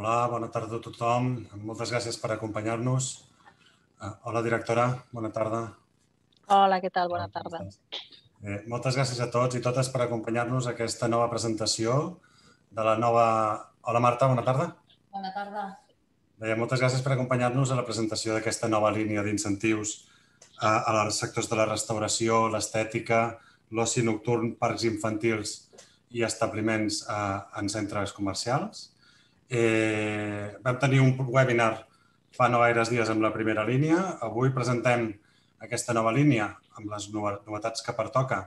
Hola, bona tarda a tothom. Moltes gràcies per acompanyar-nos. Uh, hola, directora, bona tarda. Hola, què tal? Bona tarda. Eh, moltes gràcies a tots i totes per acompanyar-nos a aquesta nova presentació de la nova... Hola, Marta, bona tarda. Bona tarda. Bé, moltes gràcies per acompanyar-nos a la presentació d'aquesta nova línia d'incentius a, a els sectors de la restauració, l'estètica, l'oci nocturn, parcs infantils i establiments eh, en centres comercials. Eh, vam tenir un webinar fa no gaires dies amb la primera línia. Avui presentem aquesta nova línia amb les novetats que pertoca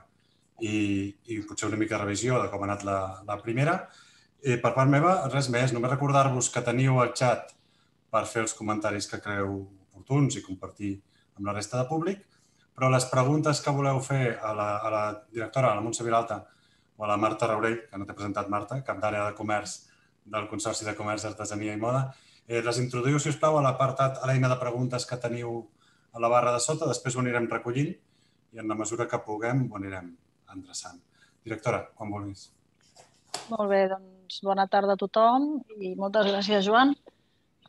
i, i potser una mica de revisió de com ha anat la, la primera. I per part meva, res més. Només recordar-vos que teniu el xat per fer els comentaris que creu oportuns i compartir amb la resta de públic, però les preguntes que voleu fer a la, a la directora, a la Montse Vilalta o a la Marta Raurell, que no t'he presentat Marta, cap d'àrea de comerç del Consorci de Comerç, Artesania i Moda. Eh, les introduïu, si us plau, a l'apartat, a l'eina de preguntes que teniu a la barra de sota. Després ho anirem recollint i en la mesura que puguem ho anirem endreçant. Directora, quan vulguis. Molt bé, doncs bona tarda a tothom i moltes gràcies, Joan.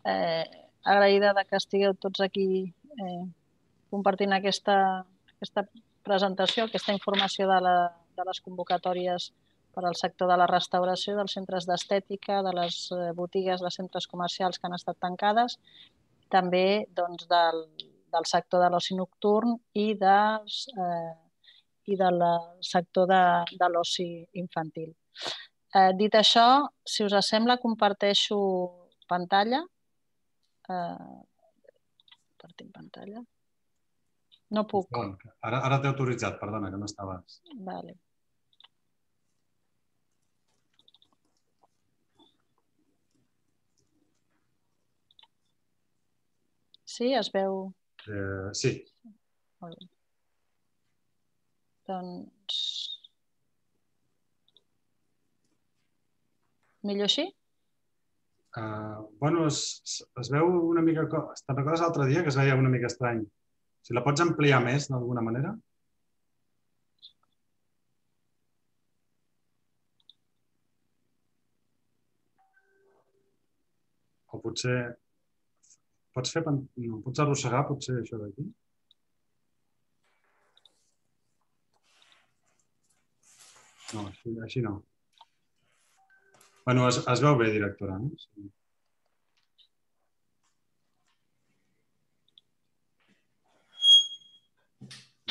Eh, agraïda de que estigueu tots aquí eh, compartint aquesta, aquesta presentació, aquesta informació de, la, de les convocatòries per al sector de la restauració, dels centres d'estètica, de les eh, botigues, de centres comercials que han estat tancades, també doncs, del, del sector de l'oci nocturn i, dels, eh, i del sector de, de l'oci infantil. Eh, dit això, si us sembla, comparteixo pantalla. Eh, compartim pantalla. No puc. Ara, ara t'he autoritzat, perdona, que no estaves. Vale. Sí, es veu? Eh, sí. Molt bé. Doncs... Millor així? Uh, bueno, es, es veu una mica... Te'n recordes l'altre dia que es veia una mica estrany? Si la pots ampliar més d'alguna manera? O potser Pots fer... No, pots arrossegar, potser, això d'aquí? No, així, així no. Bueno, es, es veu bé, directora, no? Sí.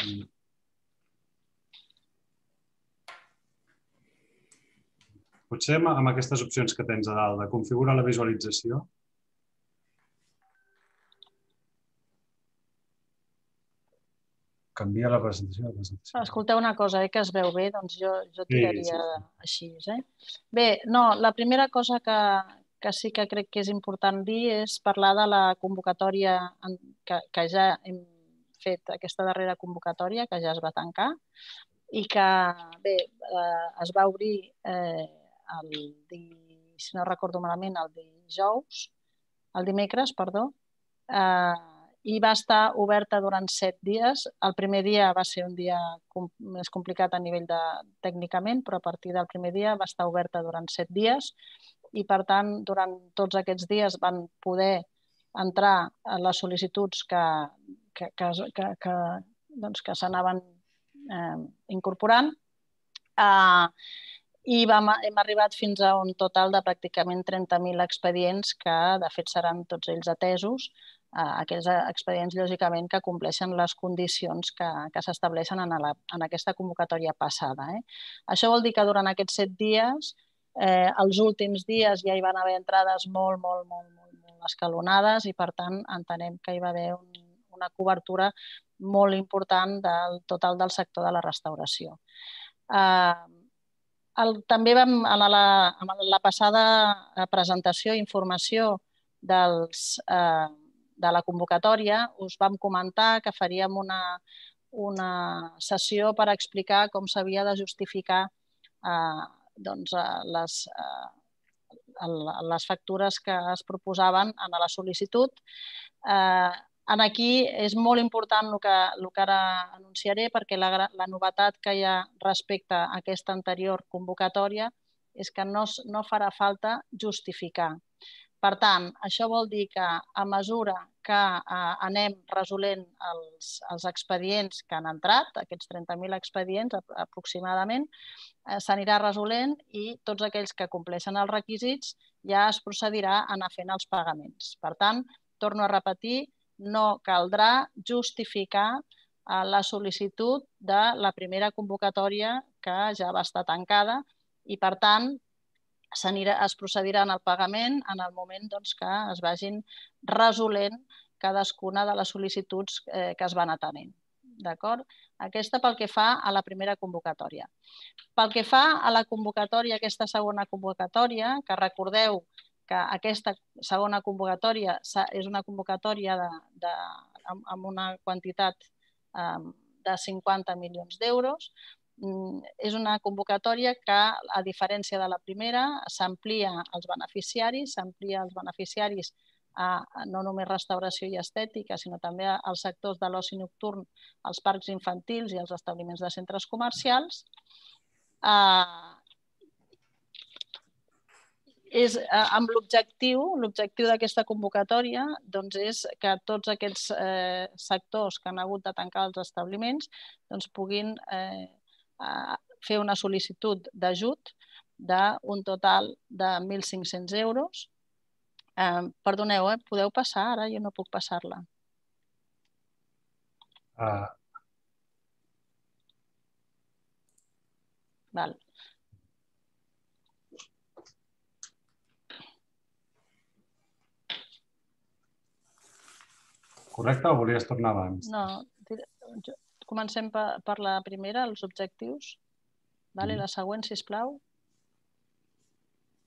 Mm. Potser amb aquestes opcions que tens a dalt, de configurar la visualització, canvia la presentació. La presentació. Escolteu una cosa, eh, que es veu bé, doncs jo, jo tiraria sí, sí, sí. així. Eh? Bé, no, la primera cosa que, que sí que crec que és important dir és parlar de la convocatòria que, que ja hem fet, aquesta darrera convocatòria, que ja es va tancar, i que, bé, eh, es va obrir eh, el, si no recordo malament, el dijous, el dimecres, perdó, eh, i va estar oberta durant set dies. El primer dia va ser un dia com, més complicat a nivell de tècnicament, però a partir del primer dia va estar oberta durant set dies i, per tant, durant tots aquests dies van poder entrar a les sol·licituds que, que, que, que, que, doncs, que s'anaven eh, incorporant. Eh, i vam, hem arribat fins a un total de pràcticament 30.000 expedients que, de fet, seran tots ells atesos aquells expedients, lògicament, que compleixen les condicions que, que s'estableixen en, la, en aquesta convocatòria passada. Eh? Això vol dir que durant aquests set dies, eh, els últims dies ja hi van haver entrades molt, molt, molt, molt, molt escalonades i, per tant, entenem que hi va haver un, una cobertura molt important del total del sector de la restauració. Eh, el, també vam, en la, en la passada presentació i informació dels, eh, de la convocatòria us vam comentar que faríem una, una sessió per explicar com s'havia de justificar eh, doncs, eh, les, eh, les factures que es proposaven en la sol·licitud. Eh, en aquí és molt important el que, el que ara anunciaré perquè la, la novetat que hi ha respecte a aquesta anterior convocatòria és que no, no farà falta justificar Per tant, això vol dir que a mesura que eh, anem resolent els, els expedients que han entrat, aquests 30.000 expedients aproximadament, eh, s'anirà resolent i tots aquells que compleixen els requisits ja es procedirà a anar fent els pagaments. Per tant, torno a repetir, no caldrà justificar eh, la sol·licitud de la primera convocatòria que ja va estar tancada i, per tant, es procedirà en el pagament en el moment doncs, que es vagin resolent cadascuna de les sol·licituds eh, que es van atenent. D'acord? Aquesta pel que fa a la primera convocatòria. Pel que fa a la convocatòria, aquesta segona convocatòria, que recordeu que aquesta segona convocatòria és una convocatòria de, de, amb, una quantitat eh, de 50 milions d'euros, és una convocatòria que, a diferència de la primera, s'amplia als beneficiaris, s'amplia als beneficiaris a, no només restauració i estètica, sinó també als sectors de l'oci nocturn, als parcs infantils i als establiments de centres comercials. Eh, és eh, amb l'objectiu, l'objectiu d'aquesta convocatòria doncs és que tots aquests eh, sectors que han hagut de tancar els establiments doncs puguin eh, fer una sol·licitud d'ajut d'un total de 1.500 euros. Eh, perdoneu, eh? podeu passar? Ara jo no puc passar-la. Uh. Val. Correcte o volies tornar abans? No, jo, Comencem per, per la primera, els objectius. Vale? Mm. La següent, si plau.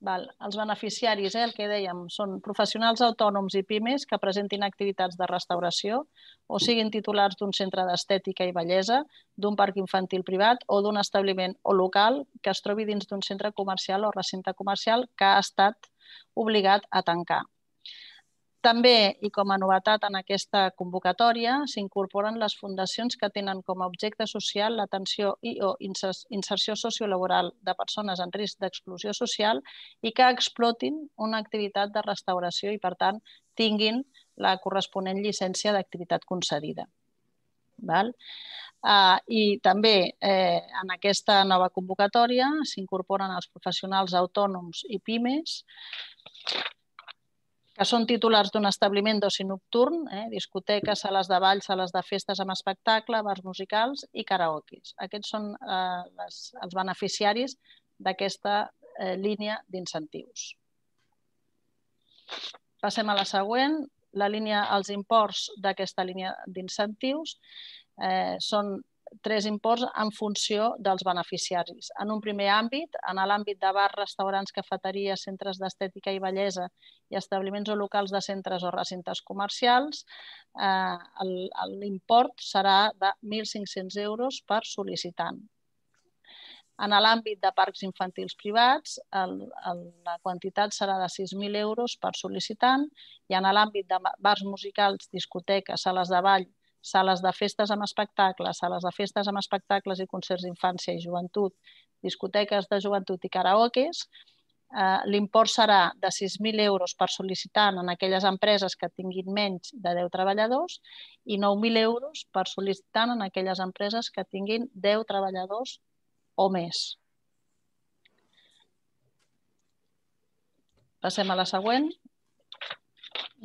Val. Els beneficiaris, eh, el que dèiem, són professionals autònoms i pimes que presentin activitats de restauració o siguin titulars d'un centre d'estètica i bellesa, d'un parc infantil privat o d'un establiment o local que es trobi dins d'un centre comercial o recinte comercial que ha estat obligat a tancar. També, i com a novetat en aquesta convocatòria, s'incorporen les fundacions que tenen com a objecte social l'atenció i o inserció sociolaboral de persones en risc d'exclusió social i que explotin una activitat de restauració i, per tant, tinguin la corresponent llicència d'activitat concedida. Val? Uh, I també eh, en aquesta nova convocatòria s'incorporen els professionals autònoms i pimes que són titulars d'un establiment d'oci nocturn, eh, discoteques, sales de ball, sales de festes amb espectacle, bars musicals i karaokes. Aquests són eh, les, els beneficiaris d'aquesta eh, línia d'incentius. Passem a la següent. La línia, els imports d'aquesta línia d'incentius eh, són tres imports en funció dels beneficiaris. En un primer àmbit, en l'àmbit de bars, restaurants, cafeteries, centres d'estètica i bellesa i establiments o locals de centres o recintes comercials, eh, l'import serà de 1.500 euros per sol·licitant. En l'àmbit de parcs infantils privats, el, el, la quantitat serà de 6.000 euros per sol·licitant i en l'àmbit de bars musicals, discoteques, sales de ball sales de festes amb espectacles, sales de festes amb espectacles i concerts d'infància i joventut, discoteques de joventut i karaokes, eh, l'import serà de 6.000 euros per sol·licitant en aquelles empreses que tinguin menys de 10 treballadors i 9.000 euros per sol·licitant en aquelles empreses que tinguin 10 treballadors o més. Passem a la següent.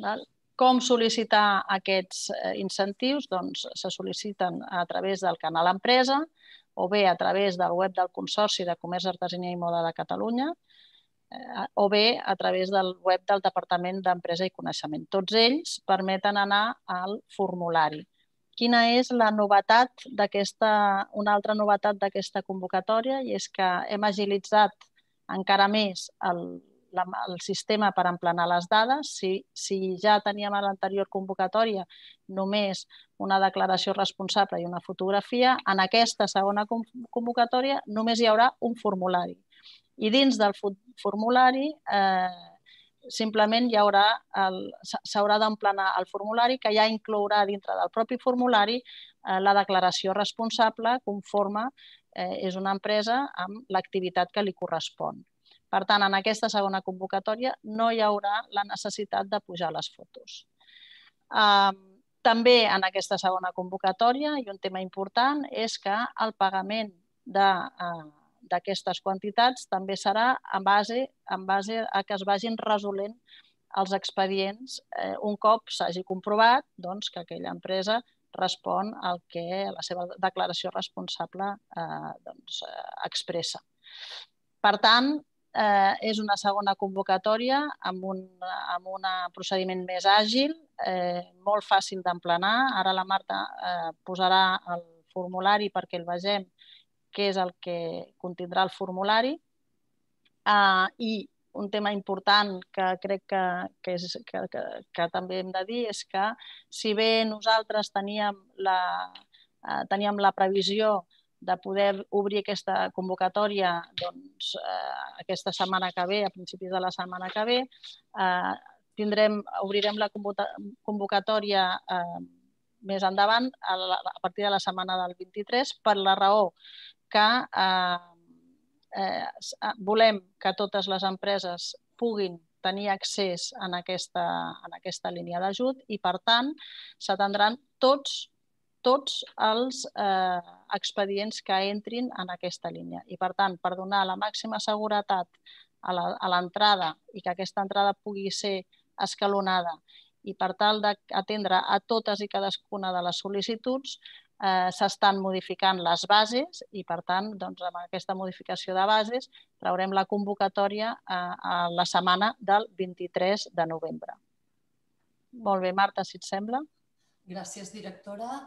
Val. Com sol·licitar aquests eh, incentius? Doncs se sol·liciten a través del canal Empresa o bé a través del web del Consorci de Comerç, Artesania i Moda de Catalunya eh, o bé a través del web del Departament d'Empresa i Coneixement. Tots ells permeten anar al formulari. Quina és la novetat d'aquesta, una altra novetat d'aquesta convocatòria? I és que hem agilitzat encara més el, la, el sistema per emplenar les dades. Si, si ja teníem a l'anterior convocatòria només una declaració responsable i una fotografia, en aquesta segona convocatòria només hi haurà un formulari. I dins del formulari eh, simplement hi haurà s'haurà d'emplenar el formulari que ja inclourà dintre del propi formulari eh, la declaració responsable conforme eh, és una empresa amb l'activitat que li correspon. Per tant, en aquesta segona convocatòria no hi haurà la necessitat de pujar les fotos. També en aquesta segona convocatòria, i un tema important, és que el pagament d'aquestes quantitats també serà en base, en base a que es vagin resolent els expedients eh, un cop s'hagi comprovat doncs, que aquella empresa respon al que la seva declaració responsable eh, doncs, eh, expressa. Per tant, eh, és una segona convocatòria amb un amb un procediment més àgil, eh, molt fàcil d'emplenar. Ara la Marta eh, posarà el formulari perquè el vegem què és el que contindrà el formulari. Uh, I un tema important que crec que, que, és, que, que, que també hem de dir és que si bé nosaltres teníem la, uh, teníem la previsió de poder obrir aquesta convocatòria doncs, eh, aquesta setmana que ve, a principis de la setmana que ve. Eh, tindrem, obrirem la convocatòria eh, més endavant, a, la, a partir de la setmana del 23, per la raó que eh, eh, volem que totes les empreses puguin tenir accés en aquesta, en aquesta línia d'ajut i, per tant, s'atendran tots tots els eh, expedients que entrin en aquesta línia. I, per tant, per donar la màxima seguretat a l'entrada i que aquesta entrada pugui ser escalonada i per tal d'atendre a totes i cadascuna de les sol·licituds, eh, s'estan modificant les bases i, per tant, doncs, amb aquesta modificació de bases traurem la convocatòria a, a la setmana del 23 de novembre. Molt bé, Marta, si et sembla. Gràcies, directora.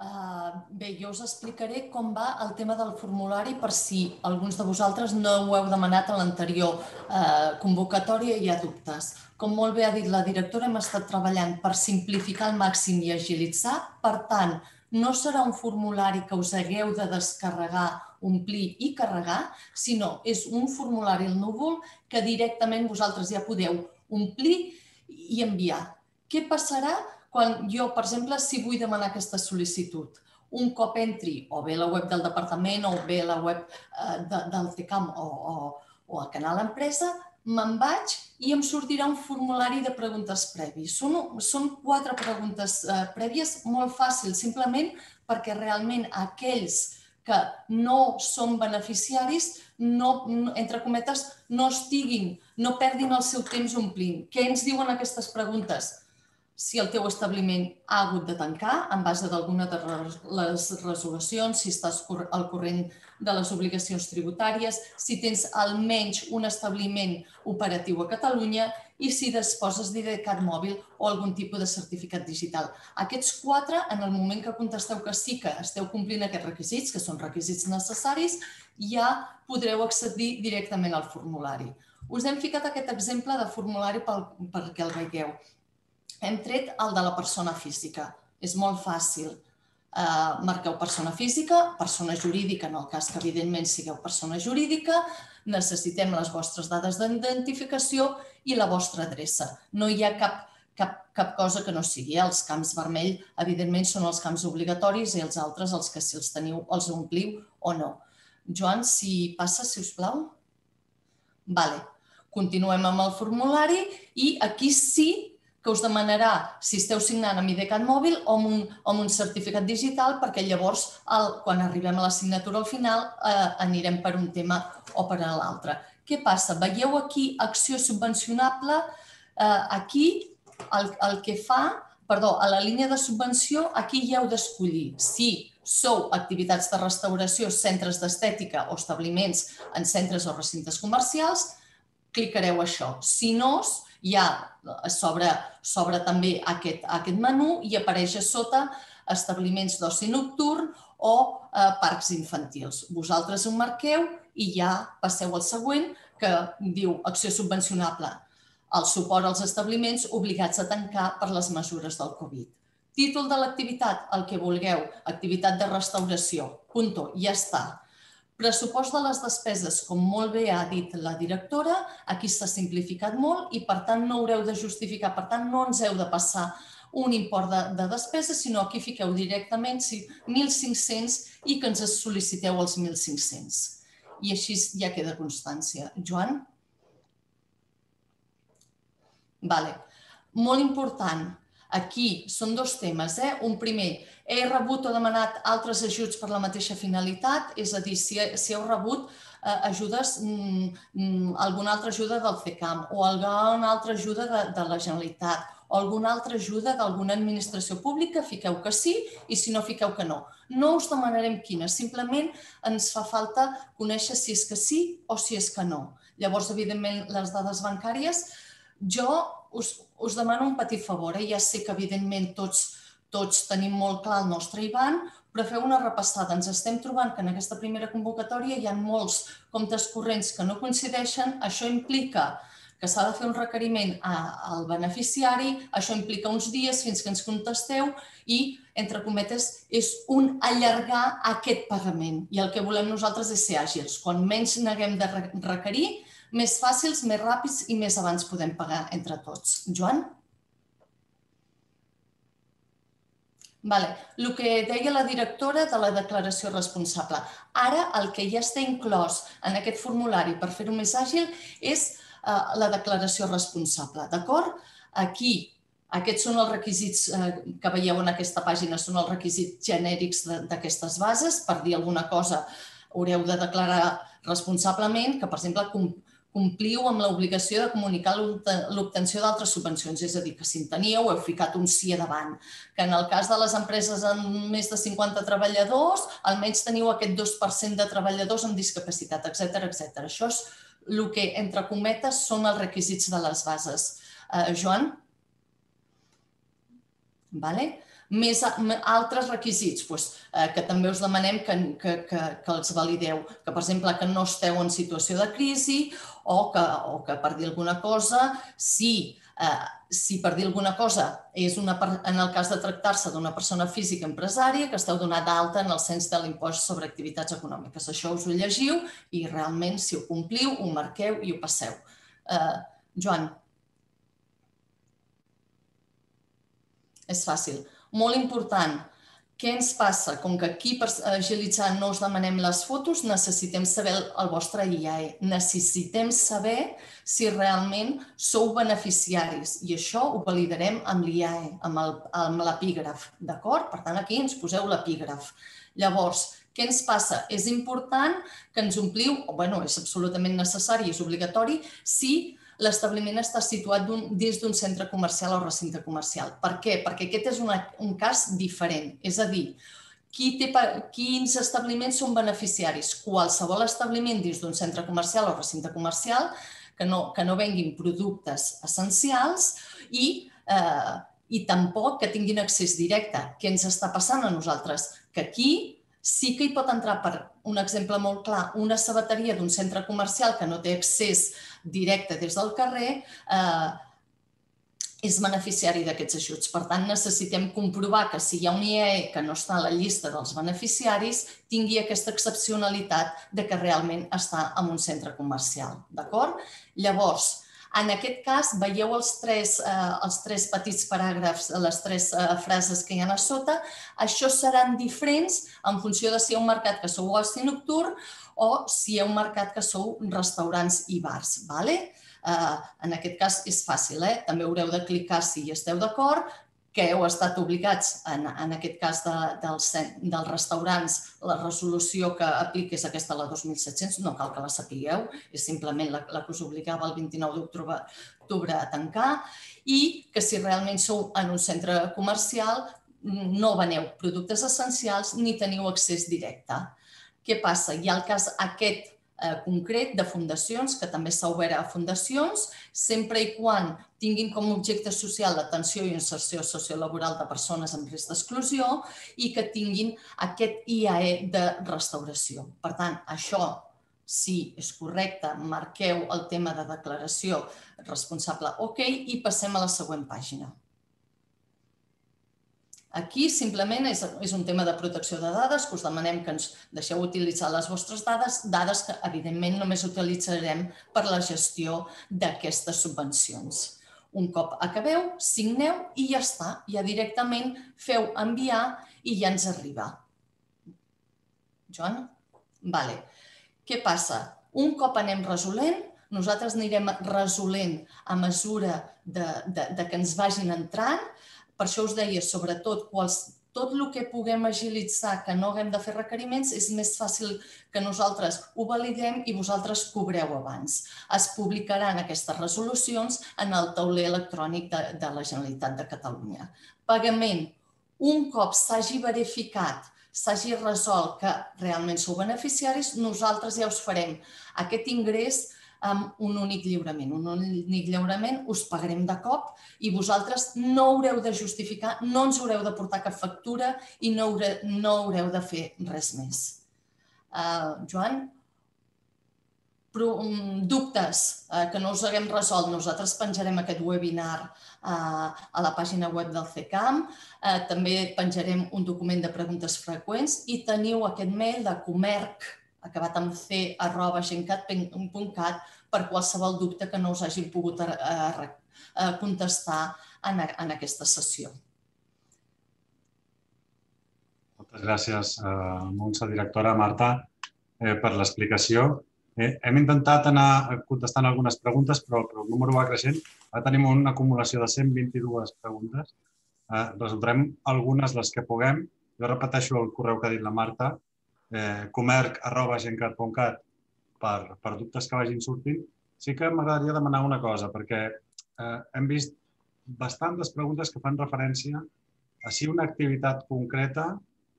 Uh, bé, jo us explicaré com va el tema del formulari per si alguns de vosaltres no ho heu demanat a l'anterior uh, convocatòria i hi ha dubtes. Com molt bé ha dit la directora, hem estat treballant per simplificar al màxim i agilitzar. Per tant, no serà un formulari que us hagueu de descarregar, omplir i carregar, sinó és un formulari al núvol que directament vosaltres ja podeu omplir i enviar. Què passarà? Quan jo, per exemple, si vull demanar aquesta sol·licitud, un cop entri o bé a la web del departament o bé a la web eh, de, del TECAM o, o, o al canal Empresa, me'n vaig i em sortirà un formulari de preguntes previs. Són, són quatre preguntes eh, prèvies molt fàcils, simplement perquè realment aquells que no són beneficiaris, no, entre cometes, no estiguin, no perdin el seu temps omplint. Què ens diuen aquestes preguntes? Si el teu establiment ha hagut de tancar en base d'alguna de les resolucions, si estàs al corrent de les obligacions tributàries, si tens almenys un establiment operatiu a Catalunya i si disposes d'IDCAT mòbil o algun tipus de certificat digital. Aquests quatre, en el moment que contesteu que sí que esteu complint aquests requisits, que són requisits necessaris, ja podreu accedir directament al formulari. Us hem ficat aquest exemple de formulari perquè el veieu. Hem tret el de la persona física. És molt fàcil. Uh, marqueu persona física, persona jurídica, en el cas que evidentment sigueu persona jurídica, necessitem les vostres dades d'identificació i la vostra adreça. No hi ha cap, cap, cap cosa que no sigui. Els camps vermell, evidentment, són els camps obligatoris i els altres els que si els teniu els ompliu o no. Joan, si passa, si us plau. Vale. Continuem amb el formulari i aquí sí que us demanarà si esteu signant amb IDCAT mòbil o amb un, o amb un certificat digital perquè llavors el, quan arribem a la signatura al final eh, anirem per un tema o per l'altre. Què passa? Veieu aquí acció subvencionable? Eh, aquí el, el que fa, perdó, a la línia de subvenció aquí hi heu d'escollir si sou activitats de restauració, centres d'estètica o establiments en centres o recintes comercials, clicareu això. Si no, hi ha, sobre, sobre també aquest, aquest menú i apareix a sota establiments d'oci nocturn o eh, parcs infantils. Vosaltres ho marqueu i ja passeu al següent que diu acció subvencionable, el suport als establiments obligats a tancar per les mesures del Covid. Títol de l'activitat, el que vulgueu, activitat de restauració, punto, ja està. Pressupost de les despeses, com molt bé ha dit la directora, aquí s'ha simplificat molt i per tant no haureu de justificar, per tant no ens heu de passar un import de, de despeses, sinó aquí fiqueu directament 1.500 i que ens sol·liciteu els 1.500. I així ja queda constància. Joan? Vale. Molt important. Aquí són dos temes. Eh? Un primer, he rebut o demanat altres ajuts per la mateixa finalitat, és a dir, si, si heu rebut eh, ajudes, mm, mm, alguna altra ajuda del CECAM o alguna altra ajuda de, de la Generalitat o alguna altra ajuda d'alguna administració pública, fiqueu que sí i si no, fiqueu que no. No us demanarem quina, simplement ens fa falta conèixer si és que sí o si és que no. Llavors, evidentment, les dades bancàries, jo us, us demano un petit favor. Eh? Ja sé que, evidentment, tots, tots tenim molt clar el nostre IBAN, però feu una repassada. Ens estem trobant que en aquesta primera convocatòria hi ha molts comptes corrents que no coincideixen. Això implica que s'ha de fer un requeriment al beneficiari, això implica uns dies fins que ens contesteu i, entre cometes, és un allargar aquest pagament. I el que volem nosaltres és ser àgils. Quan menys neguem de requerir, més fàcils, més ràpids i més abans podem pagar entre tots. Joan? Vale. El que deia la directora de la declaració responsable. Ara el que ja està inclòs en aquest formulari per fer-ho més àgil és Eh, la declaració responsable. D'acord? Aquí, aquests són els requisits eh, que veieu en aquesta pàgina, són els requisits genèrics d'aquestes bases. Per dir alguna cosa, haureu de declarar responsablement que, per exemple, compliu amb l'obligació de comunicar l'obtenció d'altres subvencions, és a dir, que si en teníeu heu ficat un sí a davant, que en el cas de les empreses amb més de 50 treballadors almenys teniu aquest 2% de treballadors amb discapacitat, etc etc. Això és el que, entre cometes, són els requisits de les bases. Eh, Joan? Vale? Més altres requisits doncs, eh, que també us demanem que, que, que, que els valideu, que per exemple que no esteu en situació de crisi o que, o que per dir alguna cosa, si Eh, si per dir alguna cosa és una, en el cas de tractar-se d'una persona física empresària que esteu donat d'alta en el cens de l'impost sobre activitats econòmiques. Això us ho llegiu i realment, si ho compliu, ho marqueu i ho passeu. Eh, Joan. És fàcil. Molt important, què ens passa? Com que aquí per agilitzar no us demanem les fotos, necessitem saber el vostre IAE. Necessitem saber si realment sou beneficiaris i això ho validarem amb l'IAE, amb l'epígraf. D'acord? Per tant, aquí ens poseu l'epígraf. Llavors, què ens passa? És important que ens ompliu, o bueno, és absolutament necessari, és obligatori, si l'establiment està situat dins d'un centre comercial o recinte comercial. Per què? Perquè aquest és una, un cas diferent. És a dir, qui té, quins establiments són beneficiaris? Qualsevol establiment dins d'un centre comercial o recinte comercial que no, que no venguin productes essencials i, eh, i tampoc que tinguin accés directe. Què ens està passant a nosaltres? Que aquí sí que hi pot entrar, per un exemple molt clar, una sabateria d'un centre comercial que no té accés directe des del carrer, eh, és beneficiari d'aquests ajuts. Per tant, necessitem comprovar que si hi ha un IE que no està a la llista dels beneficiaris, tingui aquesta excepcionalitat de que realment està en un centre comercial. D'acord? Llavors, en aquest cas, veieu els tres, eh, els tres petits paràgrafs, les tres eh, frases que hi ha a sota. Això seran diferents en funció de si heu marcat que sou oci nocturn o si heu marcat que sou restaurants i bars. Vale? Eh, en aquest cas és fàcil, eh? també haureu de clicar si hi esteu d'acord, que heu estat obligats, en, en aquest cas de, dels, dels restaurants, la resolució que aplica és aquesta, la 2.700, no cal que la sapigueu, és simplement la, la que us obligava el 29 d'octubre a tancar, i que si realment sou en un centre comercial no veneu productes essencials ni teniu accés directe. Què passa? Hi ha el cas aquest eh, concret de fundacions, que també s'ha obert a fundacions, sempre i quan tinguin com a objecte social l'atenció i inserció sociolaboral de persones amb risc d'exclusió i que tinguin aquest IAE de restauració. Per tant, això si és correcte, marqueu el tema de declaració responsable OK i passem a la següent pàgina. Aquí simplement és, és un tema de protecció de dades, que us demanem que ens deixeu utilitzar les vostres dades, dades que evidentment només utilitzarem per la gestió d'aquestes subvencions. Un cop acabeu, signeu i ja està. Ja directament feu enviar i ja ens arriba. Joan? Vale. Què passa? Un cop anem resolent, Nosaltres anirem resolent a mesura de, de, de que ens vagin entrant. Per això us deia, sobretot, quals, tot el que puguem agilitzar, que no haguem de fer requeriments, és més fàcil que nosaltres ho validem i vosaltres cobreu abans. Es publicaran aquestes resolucions en el tauler electrònic de, de la Generalitat de Catalunya. Pagament. Un cop s'hagi verificat s'hagi resolt que realment sou beneficiaris, nosaltres ja us farem aquest ingrés amb un únic lliurament. Un únic lliurament us pagarem de cop i vosaltres no haureu de justificar, no ens haureu de portar cap factura i no, haureu, no haureu de fer res més. Uh, Joan, um, dubtes uh, que no us haguem resolt, nosaltres penjarem aquest webinar uh, a la pàgina web del CECAM. Uh, també penjarem un document de preguntes freqüents i teniu aquest mail de comerc acabat amb c arroba gencat.cat per qualsevol dubte que no us hagin pogut eh, eh, contestar en, aquesta sessió. Moltes gràcies, eh, Montse, directora, Marta, eh, per l'explicació. Eh, hem intentat anar contestant algunes preguntes, però, però el número va creixent. Ara tenim una acumulació de 122 preguntes. Eh, resoldrem algunes les que puguem. Jo repeteixo el correu que ha dit la Marta, eh, comerc.gencat.cat per, per dubtes que vagin sortint, sí que m'agradaria demanar una cosa, perquè eh, hem vist bastantes preguntes que fan referència a si una activitat concreta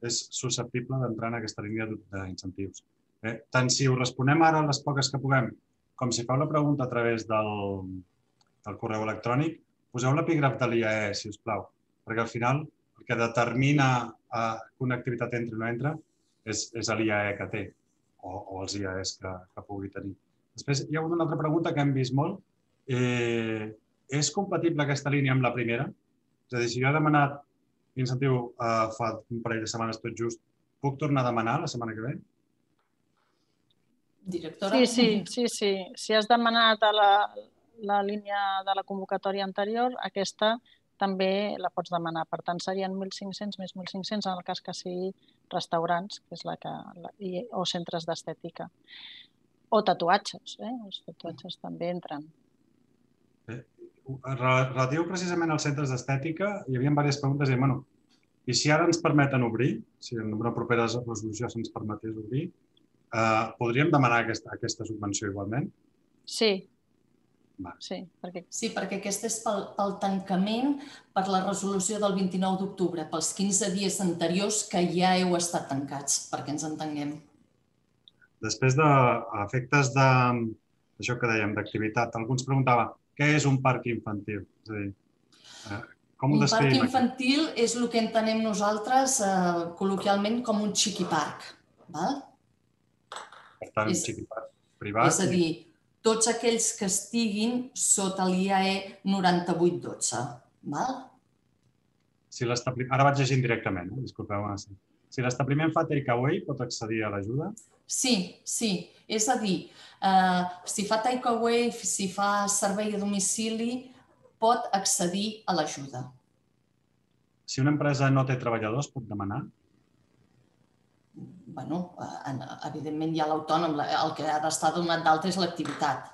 és susceptible d'entrar en aquesta línia d'incentius. Eh, tant si ho responem ara les poques que puguem, com si feu la pregunta a través del, del correu electrònic, poseu l'epígraf de l'IAE, si us plau, perquè al final el que determina eh, que una activitat entra o no entra és, és l'IAE que té o, o els IAEs que, que pugui tenir. Després hi ha una altra pregunta que hem vist molt. Eh, és compatible aquesta línia amb la primera? És a dir, si jo he demanat incentiu eh, fa un parell de setmanes tot just, puc tornar a demanar la setmana que ve? Directora? Sí, sí, sí, sí. Si has demanat a la, la línia de la convocatòria anterior, aquesta també la pots demanar. Per tant, serien 1.500 més 1.500 en el cas que sigui restaurants, que és la que, la, i, o centres d'estètica. O tatuatges, eh? els tatuatges també entren. Eh, relatiu precisament als centres d'estètica, hi havia diverses preguntes i, bueno, i si ara ens permeten obrir, si en una propera resolució se'ns permetés obrir, eh, podríem demanar aquesta, aquesta subvenció igualment? Sí, Va. Sí, perquè... Sí, perquè aquest és pel, pel tancament, per la resolució del 29 d'octubre, pels 15 dies anteriors que ja heu estat tancats, perquè ens entenguem. Després de efectes de, això que dèiem, d'activitat, algú ens preguntava què és un parc infantil? És a dir, eh, com ho un parc infantil aquí? és el que entenem nosaltres eh, col·loquialment com un xiqui parc. Val? Per tant, és- un xiqui parc privat. És a dir, tots aquells que estiguin sota l'IAE 9812. Val? Si. Ara vaig llegint directament, eh? disculpeu. Si l'establiment fa takeaway, pot accedir a l'ajuda? Sí, sí. És a dir, eh, si fa takeaway, si fa servei a domicili, pot accedir a l'ajuda. Si una empresa no té treballadors, pot demanar? Bueno, eh, en- evidentment hi ha l'autònom, la- el que ha d'estar donat d'alta és l'activitat.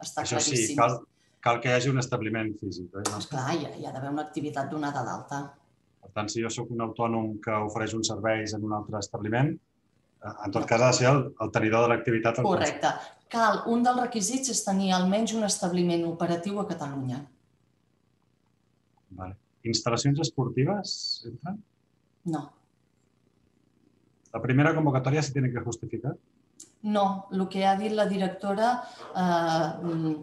Està Això sí, claríssim. cal, cal que hi hagi un establiment físic. Eh? Doncs clar, hi hi ha d'haver una activitat donada d'alta. Per tant, si jo sóc un autònom que ofereix uns serveis en un altre establiment, eh, en tot cas ha de ser el, el tenidor de l'activitat. Correcte. Cal, un dels requisits és tenir almenys un establiment operatiu a Catalunya. Vale. Instal·lacions esportives entren? No, La primera convocatòria se tiene que justificar? no, el que ha dit la directora eh,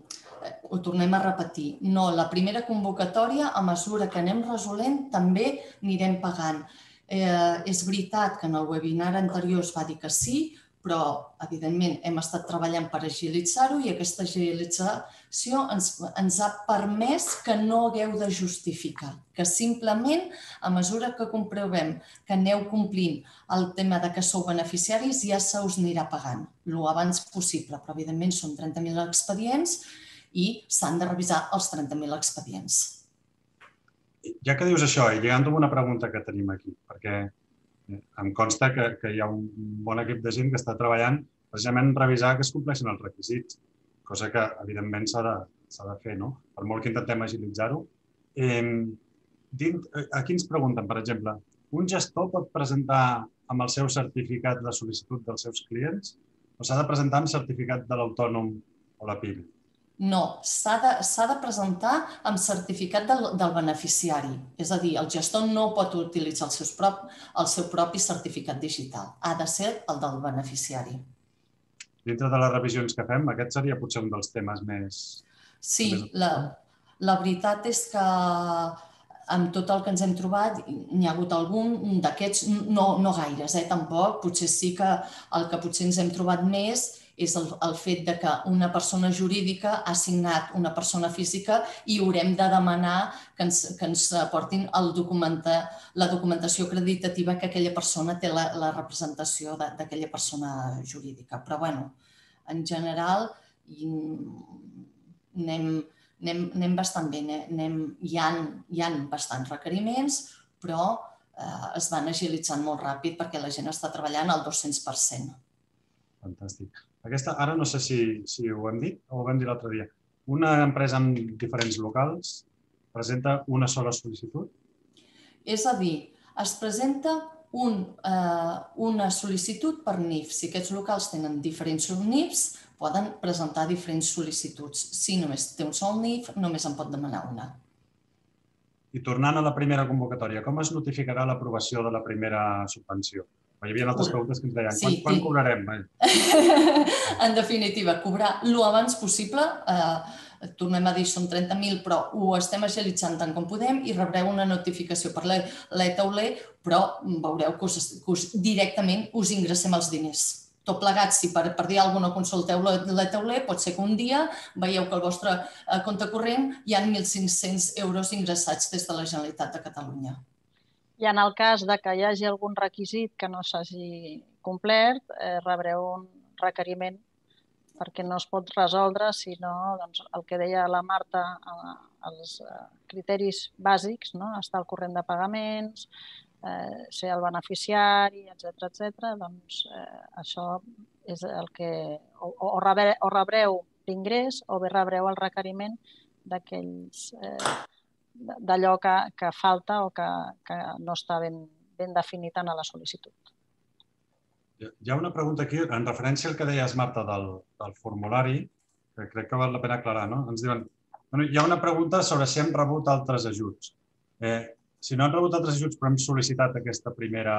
ho tornem a repetir. No, la primera convocatòria, a mesura que anem resolent, també anirem pagant. Eh, és veritat que en el webinar anterior es va dir que sí, però, evidentment, hem estat treballant per agilitzar-ho i aquesta agilització ens, ens ha permès que no hagueu de justificar, que simplement, a mesura que comprovem que aneu complint el tema de que sou beneficiaris, ja se us anirà pagant el abans possible, però, evidentment, són 30.000 expedients i s'han de revisar els 30.000 expedients. Ja que dius això, i lligant amb una pregunta que tenim aquí, perquè em consta que, que hi ha un bon equip de gent que està treballant precisament en revisar que es compleixen els requisits. cosa que, evidentment, s'ha de, de fer, no? Per molt que intentem agilitzar-ho. Eh, dint, aquí ens pregunten, per exemple, un gestor pot presentar amb el seu certificat de sol·licitud dels seus clients o s'ha de presentar amb certificat de l'autònom o la PIB? No, s'ha de, de presentar amb certificat del, del beneficiari. És a dir, el gestor no pot utilitzar el, seus prop, el seu propi certificat digital. Ha de ser el del beneficiari. Dintre de les revisions que fem, aquest seria potser un dels temes més... Sí, més... la, la veritat és que amb tot el que ens hem trobat, n'hi ha hagut algun d'aquests, no, no gaires, eh, tampoc. Potser sí que el que potser ens hem trobat més és el, el fet de que una persona jurídica ha signat una persona física i haurem de demanar que ens, que ens aportin el documenta, la documentació acreditativa que aquella persona té la, la representació d'aquella persona jurídica. Però, bueno, en general, anem, anem, anem bastant bé. Anem, hi, ha, hi ha bastants requeriments, però eh, es van agilitzant molt ràpid perquè la gent està treballant al 200%. Fantàstic. Aquesta, ara no sé si, si ho hem dit o ho vam dir l'altre dia. Una empresa amb diferents locals presenta una sola sol·licitud? És a dir, es presenta un, eh, una sol·licitud per NIF. Si aquests locals tenen diferents NIFs, poden presentar diferents sol·licituds. Si només té un sol NIF, només en pot demanar una. I tornant a la primera convocatòria, com es notificarà l'aprovació de la primera subvenció? Hi havia altres preguntes que ens deien, sí, quan, quan cobrarem? en definitiva, cobrar el abans possible. Eh, tornem a dir, són 30.000, però ho estem agilitzant tant com podem i rebreu una notificació per l'ETAULE, però veureu que, us, que us, directament us ingressem els diners tot plegat, si per, per dir alguna cosa consulteu la tauler, pot ser que un dia veieu que el vostre eh, compte corrent hi ha 1.500 euros ingressats des de la Generalitat de Catalunya. I en el cas de que hi hagi algun requisit que no s'hagi complert, eh, rebreu un requeriment perquè no es pot resoldre si no, doncs, el que deia la Marta, eh, els eh, criteris bàsics, no? estar al corrent de pagaments, eh, ser el beneficiari, etc etc. doncs eh, això és el que o, o, rebre, o rebreu l'ingrés o bé rebreu el requeriment d'aquells eh, d'allò que, que falta o que, que no està ben, ben definit en la sol·licitud. Hi ha una pregunta aquí en referència al que deies, Marta, del, del formulari, que crec que val la pena aclarar. No? Ens diuen, bueno, hi ha una pregunta sobre si hem rebut altres ajuts. Eh, si no han rebut altres ajuts però hem sol·licitat aquesta primera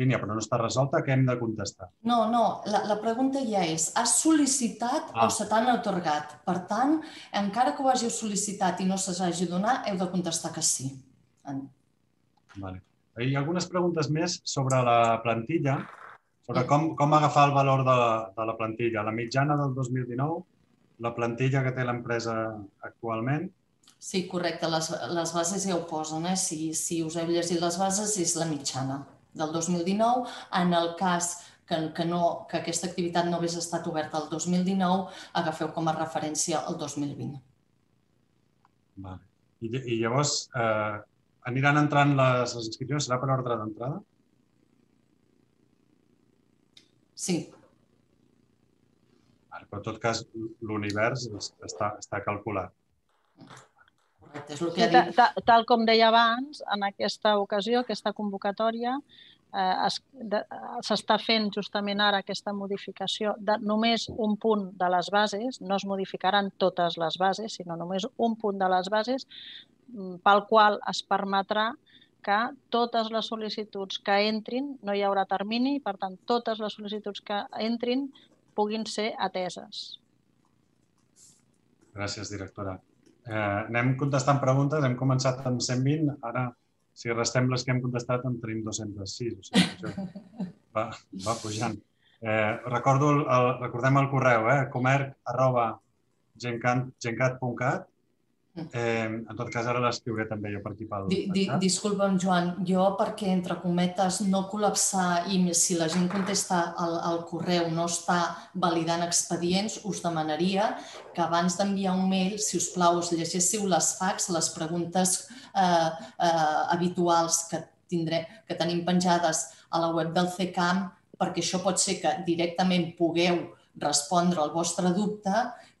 línia però no està resolta, què hem de contestar? No, no, la, la pregunta ja és, has sol·licitat ah. o se t'han atorgat? Per tant, encara que ho hàgiu sol·licitat i no se s'hagi donat, heu de contestar que sí. Vale. Hi ha algunes preguntes més sobre la plantilla, sobre com, com agafar el valor de, de la plantilla. La mitjana del 2019, la plantilla que té l'empresa actualment, Sí, correcte. Les, les bases ja ho posen. Eh? Si, si us heu llegit les bases, és la mitjana del 2019. En el cas que, que, no, que aquesta activitat no hagués estat oberta el 2019, agafeu com a referència el 2020. Vale. I, I llavors, eh, aniran entrant les, les inscripcions? Serà per ordre d'entrada? Sí. Vale, però en tot cas, l'univers està, està calculat. Correcte, és el que ha dit. Tal, tal com deia abans, en aquesta ocasió, aquesta convocatòria, eh, s'està fent justament ara aquesta modificació de només un punt de les bases, no es modificaran totes les bases, sinó només un punt de les bases mm, pel qual es permetrà que totes les sol·licituds que entrin, no hi haurà termini, per tant, totes les sol·licituds que entrin puguin ser ateses. Gràcies, directora. Eh, anem contestant preguntes, hem començat amb 120, ara si restem les que hem contestat en tenim 206, o sigui, això va, va pujant. Eh, recordo el, el, recordem el correu, eh, comerc arroba gencat.cat Eh, en tot cas, ara l'escriuré també jo per aquí pel... Di, di, disculpa'm, Joan, jo perquè, entre cometes, no col·lapsar i si la gent contesta al, al correu no està validant expedients, us demanaria que abans d'enviar un mail, si us plau, us llegéssiu les fax, les preguntes eh, eh, habituals que, tindré, que tenim penjades a la web del CECAM, perquè això pot ser que directament pugueu respondre al vostre dubte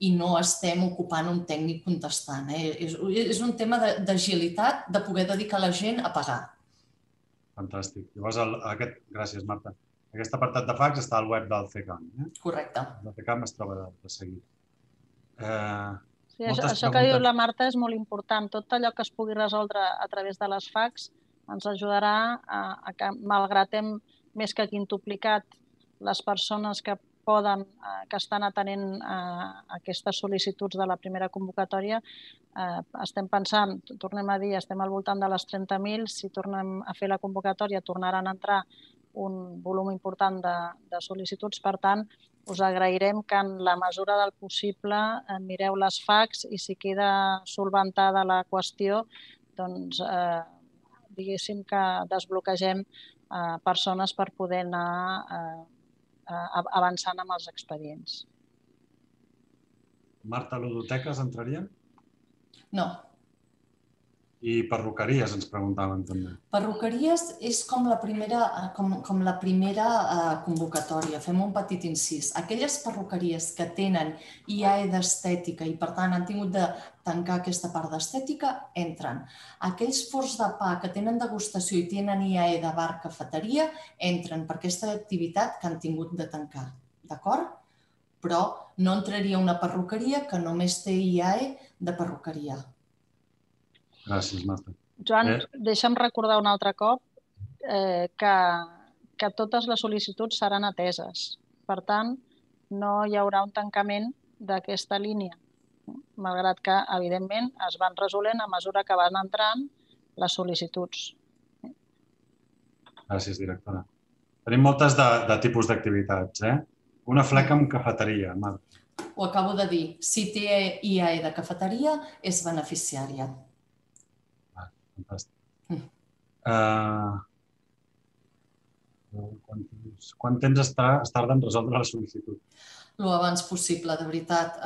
i no estem ocupant un tècnic contestant. Eh? És, és un tema d'agilitat, de, de poder dedicar la gent a pagar. Fantàstic. Llavors, el, aquest, gràcies, Marta. Aquest apartat de fax està al web del CECAM. Eh? Correcte. El CECAM es troba de, de seguit. Eh, sí, això, això que diu la Marta és molt important. Tot allò que es pugui resoldre a través de les fax ens ajudarà a, a que, malgrat hem més que quintuplicat les persones que poden, eh, que estan atenent eh, aquestes sol·licituds de la primera convocatòria, eh, estem pensant, tornem a dir, estem al voltant de les 30.000, si tornem a fer la convocatòria tornaran a entrar un volum important de, de sol·licituds, per tant, us agrairem que en la mesura del possible eh, mireu les fax i si queda solventada la qüestió, doncs eh, diguéssim que desbloquegem eh, persones per poder anar eh, avançant amb els expedients. Marta, ludoteques entrarien? No. I perruqueries, ens preguntaven també. Perruqueries és com la primera, com, com la primera uh, convocatòria. Fem un petit incís. Aquelles perruqueries que tenen IAE d'estètica i, per tant, han tingut de tancar aquesta part d'estètica, entren. Aquells forts de pa que tenen degustació i tenen IAE de bar cafeteria, entren per aquesta activitat que han tingut de tancar. D'acord? Però no entraria una perruqueria que només té IAE de perruqueria. Gràcies, Marta. Joan, eh? deixa'm recordar un altre cop eh, que, que totes les sol·licituds seran ateses. Per tant, no hi haurà un tancament d'aquesta línia, malgrat que, evidentment, es van resolent a mesura que van entrant les sol·licituds. Gràcies, directora. Tenim moltes de, de tipus d'activitats, eh? Una fleca amb cafeteria, Marta. Ho acabo de dir. Si té IAE de cafeteria, és beneficiària. Fantàstic. Mm. Uh, quan, quan temps es, es tarda en resoldre la sol·licitud? el abans possible, de veritat.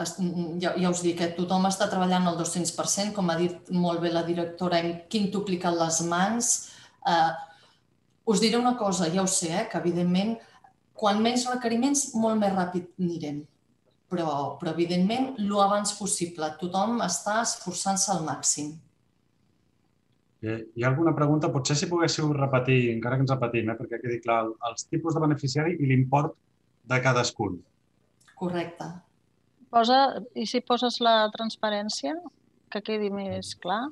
Ja, ja us dic que tothom està treballant al 200%, com ha dit molt bé la directora, hem quintuplicat les mans. Uh, us diré una cosa, ja ho sé, eh, que evidentment, quan menys requeriments, molt més ràpid anirem. Però, però evidentment, el abans possible. Tothom està esforçant-se al màxim. Eh, hi ha alguna pregunta? Potser si poguéssiu repetir, encara que ens repetim, eh, perquè quedi clar, els tipus de beneficiari i l'import de cadascun. Correcte. Posa, I si poses la transparència, que quedi més clar.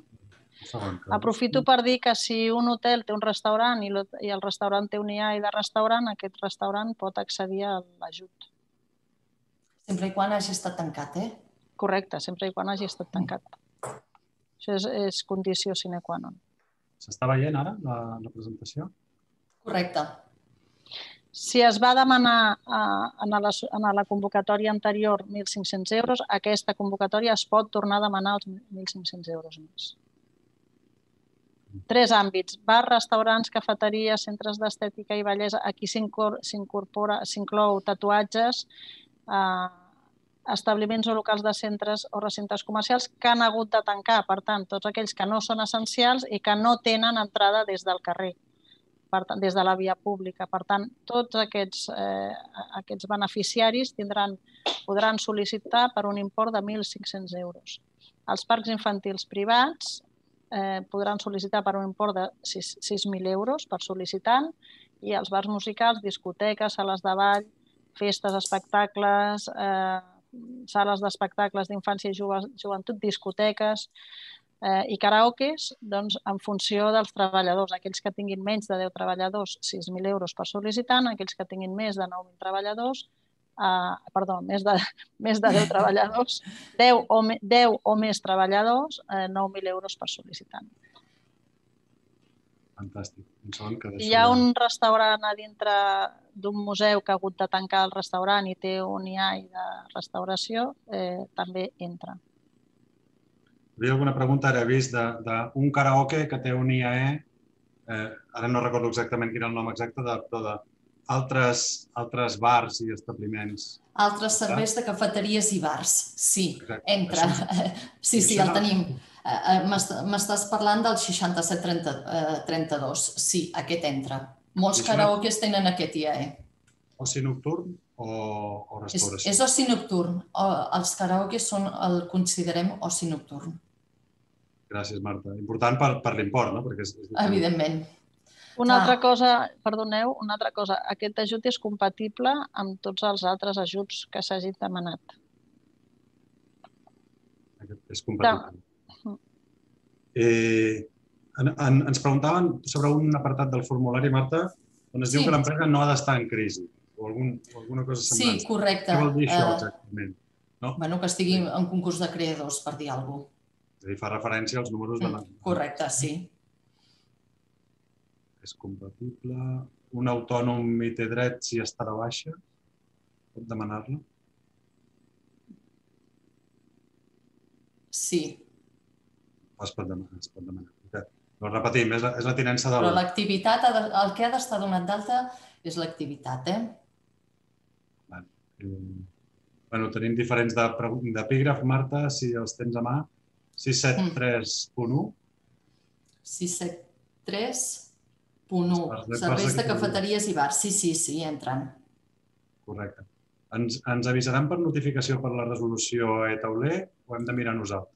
Aprofito per dir que si un hotel té un restaurant i, i el restaurant té un IAI de restaurant, aquest restaurant pot accedir a l'ajut. Sempre i quan hagi estat tancat, eh? Correcte, sempre i quan hagi estat tancat. Això és, és condició sine qua non. S'està veient ara la, la presentació? Correcte. Si es va demanar a, a, la, a la convocatòria anterior 1.500 euros, aquesta convocatòria es pot tornar a demanar els 1.500 euros més. Tres àmbits, bar, restaurants, cafeteries, centres d'estètica i bellesa. Aquí s'incorpora, s'inclou tatuatges, eh, establiments o locals de centres o recintes comercials que han hagut de tancar. Per tant, tots aquells que no són essencials i que no tenen entrada des del carrer, per tant, des de la via pública. Per tant, tots aquests, eh, aquests beneficiaris tindran, podran sol·licitar per un import de 1.500 euros. Els parcs infantils privats eh, podran sol·licitar per un import de 6.000 euros per sol·licitant i els bars musicals, discoteques, sales de ball, festes, espectacles, eh, sales d'espectacles d'infància i joventut, discoteques eh, i karaokes, doncs, en funció dels treballadors. Aquells que tinguin menys de 10 treballadors, 6.000 euros per sol·licitant. Aquells que tinguin més de 9.000 treballadors, eh, perdó, més de, més de 10 treballadors, 10 o, 10 o més treballadors, eh, 9.000 euros per sol·licitant. Fantàstic. Un segon que Hi ha un restaurant a dintre d'un museu que ha hagut de tancar el restaurant i té un IAI de restauració, eh, també entra. Hi havia alguna pregunta, ara he vist, d'un karaoke que té un IAE, eh, ara no recordo exactament quin era el nom exacte, de, però de altres, altres bars i establiments. Altres serveis de cafeteries i bars, sí, Exacte. entra. Sí, sí, el tenim. Eh, eh, m'estàs parlant del 6732. Eh, sí, aquest entra. Molts karaokes tenen aquest IAE. Oci nocturn? o, o restauració? És, és oci nocturn. O, els karaoke són, el considerem oci nocturn. Gràcies, Marta. Important per, per l'import, no? Perquè és, és Evidentment. Una Clar. altra cosa, perdoneu, una altra cosa. Aquest ajut és compatible amb tots els altres ajuts que s'hagin demanat. És compatible. Eh, en, en, ens preguntaven sobre un apartat del formulari, Marta, on es Sí. diu que l'empresa no ha d'estar en crisi o, algun, o alguna cosa Sí, semblant. correcte. Què vol dir això Eh, exactament? bueno, que estigui en concurs de creadors, per dir alguna cosa. És a dir, fa referència als números de la... Mm, Correcte, sí. És compatible. Un autònom hi té dret si està de baixa? Pot demanar-la? Sí, Es pot demanar. Es pot demanar. Però repetim, és la, és la tinença del... però l'activitat, de- el que ha d'estar donat d'alta és l'activitat, eh? Eh, Bueno, tenim diferents de d'epígraf, Marta, si els tens a mà. 673.1. 673.1. Serveis de de cafeteries i bars. Sí, sí, sí, entren. Correcte. Ens, ens avisaran per notificació per la resolució e-tauler o hem de mirar nosaltres?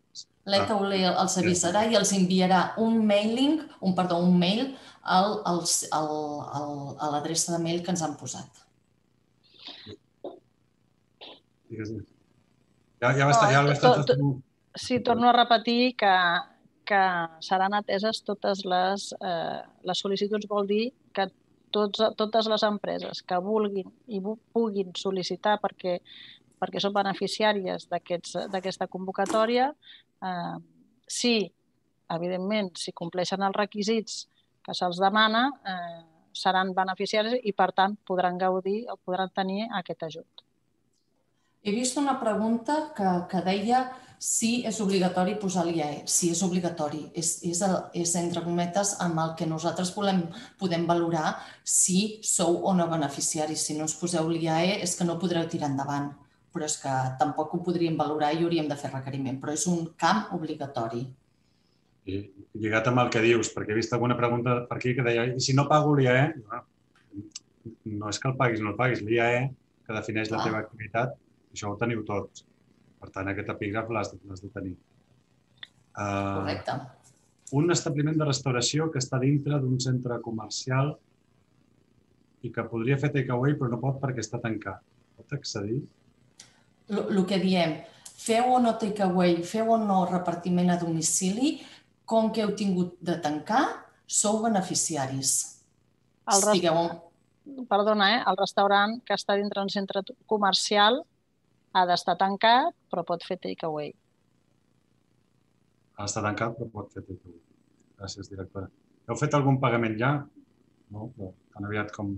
L'ETAULE els avisarà i els enviarà un mailing, un, perdó, un mail al, al, al, al, a l'adreça de mail que ens han posat. Ja, ja va estar, ja va estar Sí, torno a repetir que, que seran ateses totes les, eh, les sol·licituds, vol dir que tots, totes les empreses que vulguin i puguin sol·licitar perquè, perquè són beneficiàries d'aquesta convocatòria, eh, si, evidentment, si compleixen els requisits que se'ls demana, eh, seran beneficiaris i, per tant, podran gaudir o podran tenir aquest ajut. He vist una pregunta que, que deia si és obligatori posar l'IAE. Si és obligatori. És, és, el, és, entre cometes, amb el que nosaltres volem, podem valorar si sou o no beneficiaris. Si no us poseu l'IAE és que no podreu tirar endavant. Però és que tampoc ho podríem valorar i hauríem de fer requeriment. Però és un camp obligatori. I lligat amb el que dius, perquè he vist alguna pregunta per aquí que deia i si no pago l'IAE? No, no és que el paguis o no el paguis. L'IAE, que defineix la Clar. teva activitat, això ho teniu tots. Per tant, aquest epígraf l'has de tenir. Uh, Correcte. un establiment de restauració que està dintre d'un centre comercial i que podria fer takeaway però no pot perquè està tancat. Pot accedir? El que diem, feu o no takeaway, feu o no repartiment a domicili, com que heu tingut de tancar, sou beneficiaris. El Estigueu perdona, eh? el restaurant que està dintre un centre comercial ha d'estar tancat, però pot fer takeaway. Està tancat però pot fer takeaway. Gràcies, directora. Heu fet algun pagament ja? No, però tan aviat com,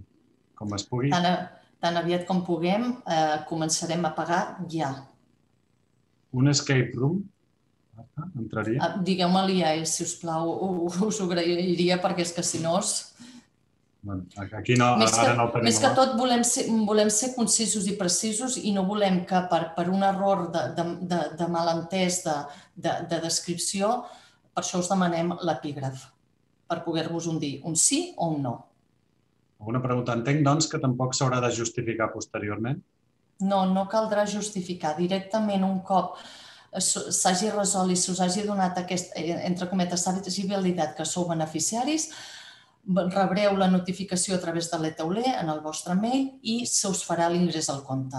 com es pugui. Tan, tan aviat com puguem, eh, començarem a pagar ja. Un escape room? Entraria? Eh, Digueu-me l'IAE, si us plau, us ho agrairia, perquè és que si no... És... Bueno, aquí no, Més que, ara no el tenim. més que tot volem ser, volem ser concisos i precisos i no volem que per, per un error de, de, de, de malentès de, de, de descripció, per això us demanem l'epígraf, per poder-vos un dir un sí o un no. Alguna pregunta? Entenc, doncs, que tampoc s'haurà de justificar posteriorment? No, no caldrà justificar. Directament un cop s'hagi resolt i se us hagi donat aquest, eh, entre cometes, s'hagi validat que sou beneficiaris, rebreu la notificació a través de l'ETAULE en el vostre mail i se us farà l'ingrés al compte.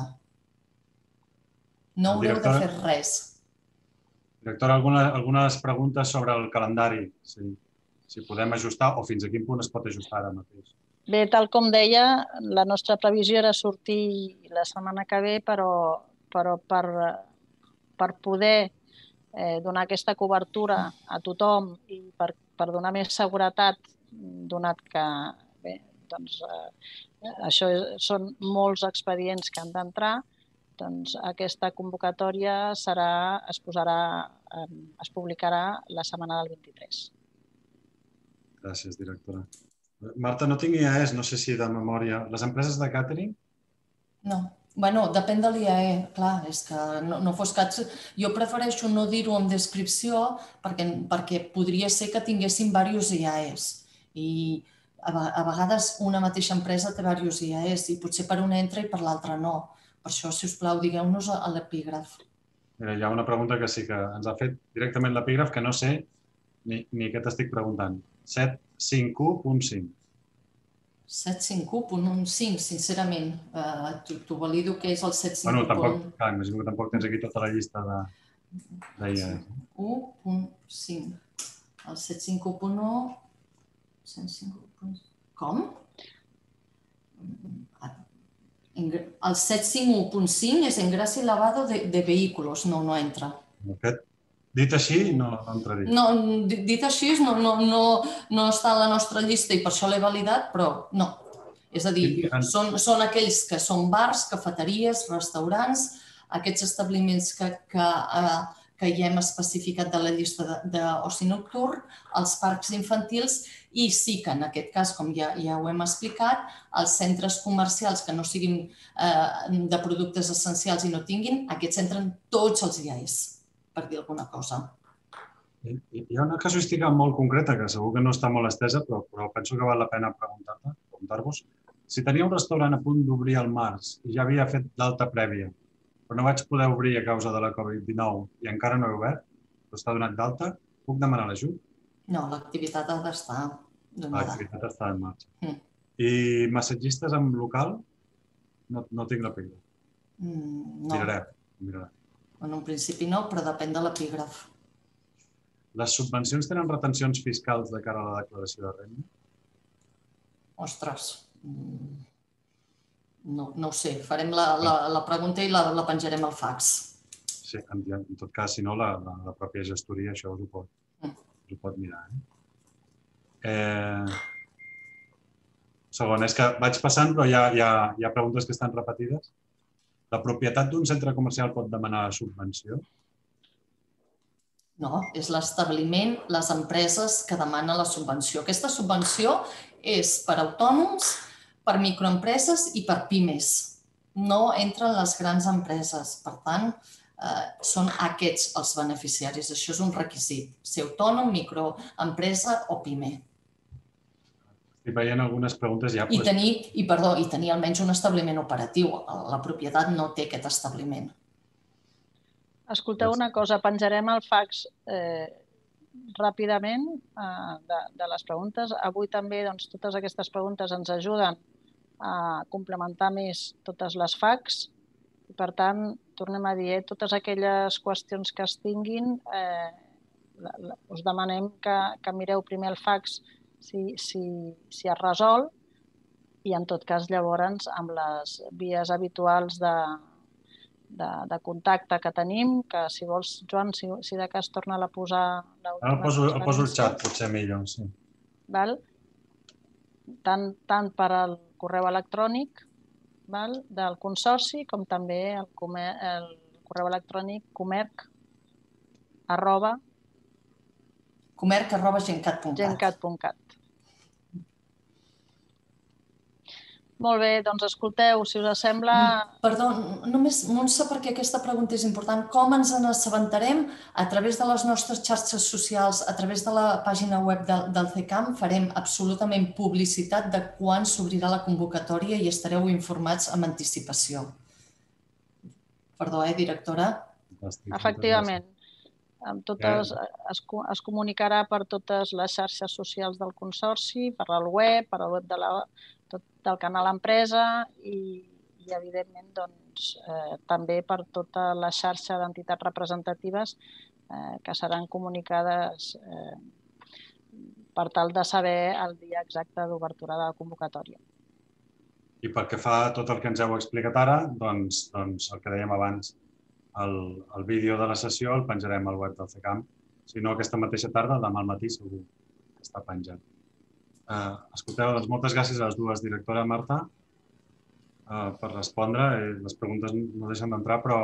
No haureu de fer res. Directora, alguna, algunes preguntes sobre el calendari? Si, si podem ajustar o fins a quin punt es pot ajustar ara mateix? Bé, tal com deia, la nostra previsió era sortir la setmana que ve, però, però per, per poder eh, donar aquesta cobertura a tothom i per, per donar més seguretat, donat que bé, doncs, eh, això és, són molts expedients que han d'entrar, doncs aquesta convocatòria serà, es, posarà, eh, es publicarà la setmana del 23. Gràcies, directora. Marta, no tinc IAS, no sé si de memòria. Les empreses de càtering? No. bueno, depèn de l'IAE, clar, és que no, no fos cas... Jo prefereixo no dir-ho en descripció perquè, perquè podria ser que tinguessin diversos IAEs i a vegades una mateixa empresa té diversos IAEs i potser per un entra i per l'altre no. Per això, si us plau, digueu-nos a l'epígraf. Mira, hi ha una pregunta que sí que ens ha fet directament l'epígraf que no sé ni, ni què t'estic preguntant. 751.5. 751.5, sincerament. Uh, T'ho valido que és el 751. Bueno, tampoc, clar, imagino que tampoc tens aquí tota la llista de, de IAEs. 1.5. El 751 com? El 751.5 és engràs i lavado de, de vehicles, no, no entra. Aquest, dit així, no, entraria. No, dit així no, no, no, no està a la nostra llista i per això l'he validat, però no. És a dir, són, són aquells que són bars, cafeteries, restaurants, aquests establiments que, que eh, que hi hem especificat de la llista d'oci nocturn, els parcs infantils i sí que en aquest cas, com ja, ja ho hem explicat, els centres comercials que no siguin eh, de productes essencials i no tinguin, aquests entren tots els IAES, per dir alguna cosa. Hi ha una casuística molt concreta que segur que no està molt estesa, però, però penso que val la pena preguntar-vos. Si tenia un restaurant a punt d'obrir al març i ja havia fet d'alta prèvia, però no vaig poder obrir a causa de la Covid-19 i encara no he obert, però està donat d'alta, puc demanar l'ajut? No, l'activitat ha d'estar donada. L'activitat està en marxa. Mm. I massatgistes amb local? No, no tinc l'epígraf. Mm, no. Mirarem, mirarem. En un principi no, però depèn de l'epígraf. Les subvencions tenen retencions fiscals de cara a la declaració de renda? Ostres, mm, no, no ho sé, farem la, la, la pregunta i la, la penjarem al fax. Sí, en, en tot cas, si no, la, la, la pròpia gestoria això us ho pot, mm. us ho pot mirar. Eh? Eh, segon, és que vaig passant, però hi ha, hi, ha, hi ha preguntes que estan repetides. La propietat d'un centre comercial pot demanar subvenció? No, és l'establiment, les empreses que demanen la subvenció. Aquesta subvenció és per autònoms per microempreses i per pimes. No entren les grans empreses. Per tant, eh, són aquests els beneficiaris. Això és un requisit. Ser autònom, microempresa o pime. Estic veient algunes preguntes ja. I tenir, i, perdó, i tenir almenys un establiment operatiu. La propietat no té aquest establiment. Escolteu una cosa, penjarem el fax eh, ràpidament eh, de, de les preguntes. Avui també doncs, totes aquestes preguntes ens ajuden a complementar més totes les FACs i, per tant, tornem a dir, eh, totes aquelles qüestions que es tinguin, eh, us demanem que, que mireu primer el fax si, si, si es resol i, en tot cas, llavors, amb les vies habituals de, de, de contacte que tenim, que si vols, Joan, si, si de cas torna a posar... Ara el poso, el poso el xat, potser millor, sí. Val? Tant, tant per al correu electrònic val, del consorci com també el, comer, el correu electrònic comerc arroba comerc arroba gencat.cat. gencat.cat. Molt bé, doncs escolteu, si us sembla... Perdó, només, Montse, perquè aquesta pregunta és important. Com ens n'assabentarem? A través de les nostres xarxes socials, a través de la pàgina web de, del CECAM, farem absolutament publicitat de quan s'obrirà la convocatòria i estareu informats amb anticipació. Perdó, eh, directora? Efectivament. Amb totes, es, es comunicarà per totes les xarxes socials del Consorci, per al web, per al web de la, tot del canal empresa i, i evidentment, doncs, eh, també per tota la xarxa d'entitats representatives eh, que seran comunicades eh, per tal de saber el dia exacte d'obertura de la convocatòria. I pel que fa a tot el que ens heu explicat ara, doncs, doncs el que dèiem abans, el, el vídeo de la sessió el penjarem al web del CECAM. Si no, aquesta mateixa tarda, demà al matí segur que està penjat. Uh, escolteu, doncs moltes gràcies a les dues, directora Marta, uh, per respondre. Eh, les preguntes no deixen d'entrar, però,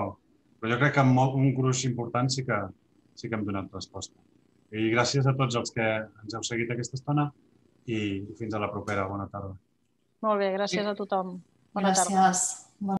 però jo crec que amb un gruix important sí que, sí que hem donat resposta. I gràcies a tots els que ens heu seguit aquesta estona i fins a la propera. Bona tarda. Molt bé, gràcies a tothom. Bona gràcies. tarda.